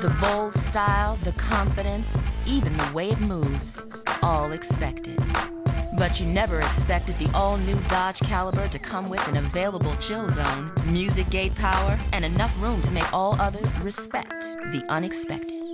The bold style, the confidence, even the way it moves, all expected. But you never expected the all-new Dodge Caliber to come with an available chill zone, MusicGate power, and enough room to make all others respect the unexpected.